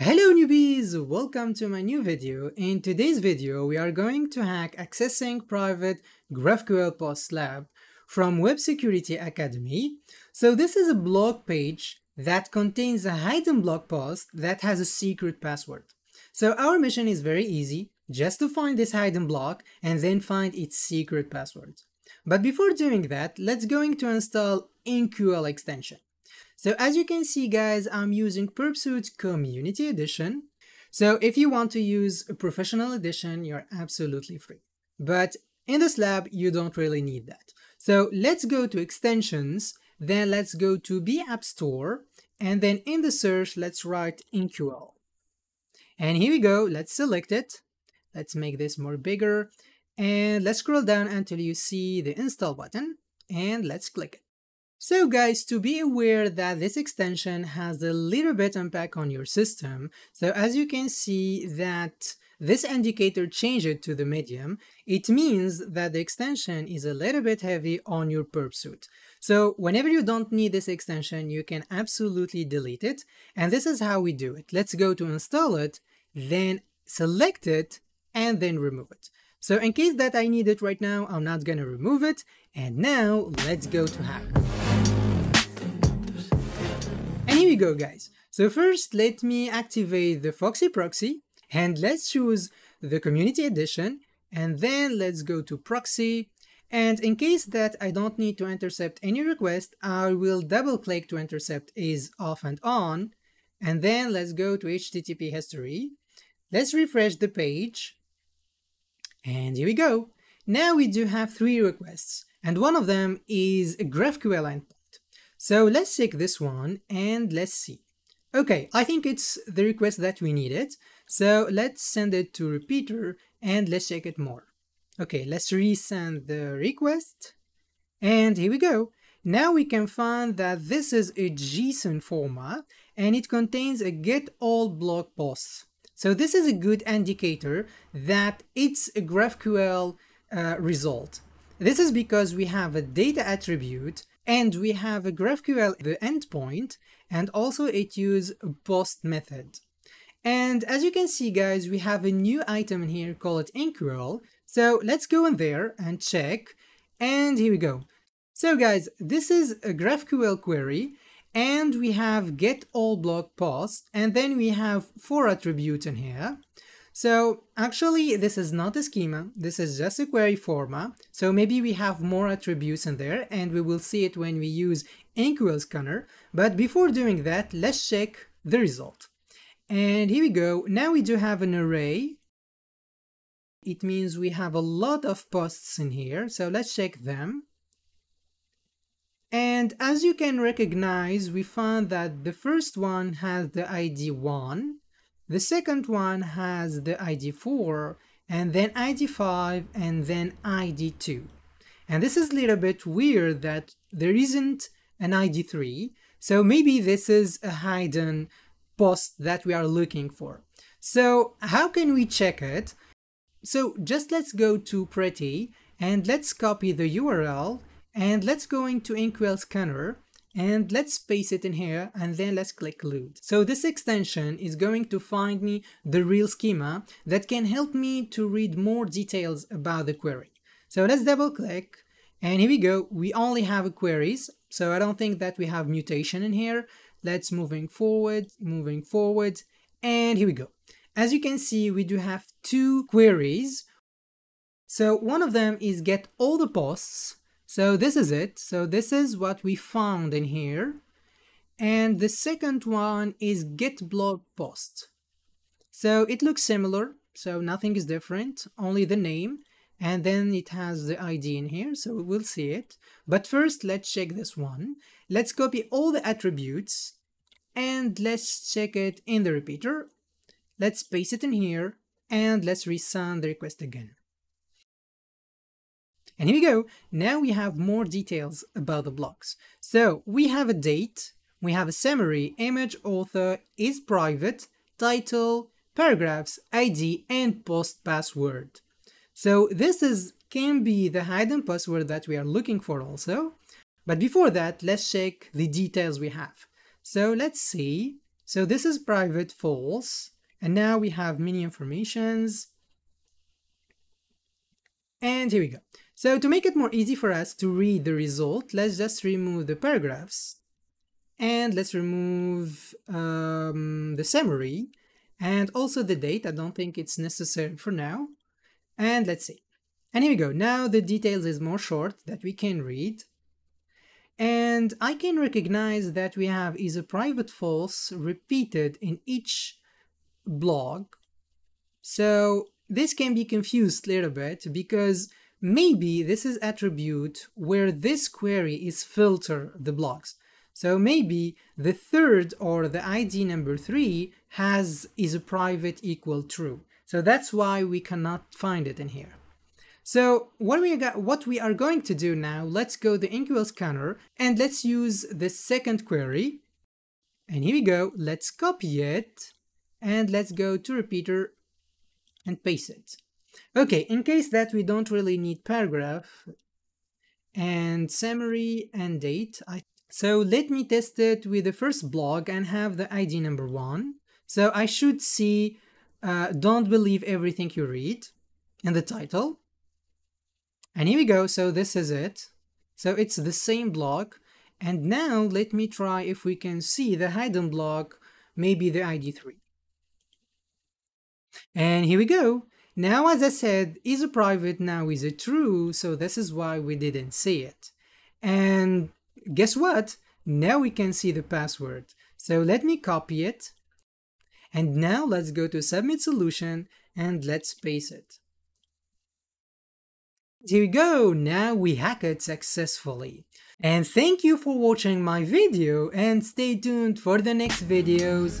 Hello newbies! Welcome to my new video. In today's video, we are going to hack accessing private GraphQL post lab from Web Security Academy. So this is a blog page that contains a hidden blog post that has a secret password. So our mission is very easy, just to find this hidden block and then find its secret password. But before doing that, let's going to install InQL extension. So as you can see guys, I'm using Burp Suite Community Edition. So if you want to use a professional edition, you're absolutely free. But in this lab, you don't really need that. So let's go to extensions, then let's go to BApp Store, and then in the search, let's write InQL. And here we go, let's select it. Let's make this more bigger, and let's scroll down until you see the install button, and let's click it. So guys, to be aware that this extension has a little bit impact on your system, so as you can see that this indicator changed to the medium, it means that the extension is a little bit heavy on your Burp Suite. So whenever you don't need this extension, you can absolutely delete it, and this is how we do it. Let's go to install it, then select it, and then remove it. So in case that I need it right now, I'm not gonna remove it, and now let's go to hack. Go guys. So first let me activate the Foxy proxy and let's choose the community edition and then let's go to proxy and in case that I don't need to intercept any request, I will double click to intercept is off and on and then let's go to HTTP history. Let's refresh the page and here we go. Now we do have three requests and one of them is a GraphQL endpoint. So let's check this one and let's see. Okay, I think it's the request that we needed. So let's send it to repeater and let's check it more. Okay, let's resend the request. And here we go. Now we can find that this is a JSON format and it contains a get all blog posts. So this is a good indicator that it's a GraphQL uh, result. This is because we have a data attribute and we have a GraphQL the endpoint and also it use a post method. And as you can see guys, we have a new item in here called InQL. So let's go in there and check. And here we go. So guys, this is a GraphQL query and we have get all blog post and then we have four attributes in here. So actually this is not a schema, this is just a query format. So maybe we have more attributes in there and we will see it when we use InQL scanner. But before doing that, let's check the result. And here we go. Now we do have an array. It means we have a lot of posts in here. So let's check them. And as you can recognize, we found that the first one has the ID 1, the second one has the ID 4, and then ID 5, and then ID 2. And this is a little bit weird that there isn't an ID 3, so maybe this is a hidden post that we are looking for. So how can we check it? So just let's go to Pretty and let's copy the URL and let's go into InQL Scanner and let's paste it in here and then let's click load. So this extension is going to find me the real schema that can help me to read more details about the query. So let's double click and here we go. We only have queries, so I don't think that we have mutation in here. Let's moving forward, moving forward, and here we go. As you can see, we do have two queries. So one of them is get all the posts so this is it. So this is what we found in here. And the second one is get blog post. So it looks similar. So nothing is different, only the name. And then it has the ID in here, so we'll see it. But first, let's check this one. Let's copy all the attributes and let's check it in the repeater. Let's paste it in here and let's resend the request again. And here we go. Now we have more details about the blocks. So we have a date, we have a summary, image, author, is private, title, paragraphs, ID, and post password. So this is can be the hidden password that we are looking for also. But before that, let's check the details we have. So let's see. So this is private false. And now we have many informations. And here we go. So to make it more easy for us to read the result, let's just remove the paragraphs. And let's remove um, the summary and also the date. I don't think it's necessary for now. And let's see. And here we go. Now the details is more short that we can read. And I can recognize that we have is a private false repeated in each blog. So this can be confused a little bit because maybe this is attribute where this query is filter the blocks. So maybe the third or the ID number three has is a private equal true. So that's why we cannot find it in here. So what we, got, what we are going to do now, let's go to InQL scanner and let's use the second query. And here we go, let's copy it and let's go to repeater and paste it. Okay, in case that we don't really need paragraph and summary and date, I, so let me test it with the first blog and have the ID number one. So I should see uh, don't believe everything you read in the title. And here we go, so this is it. So it's the same block. And now let me try if we can see the hidden block, maybe the ID3. And here we go. Now, as I said, is a private, now is a true, so this is why we didn't see it. And guess what? Now we can see the password. So let me copy it. And now let's go to submit solution and let's paste it. Here we go, now we hack it successfully. And thank you for watching my video and stay tuned for the next videos.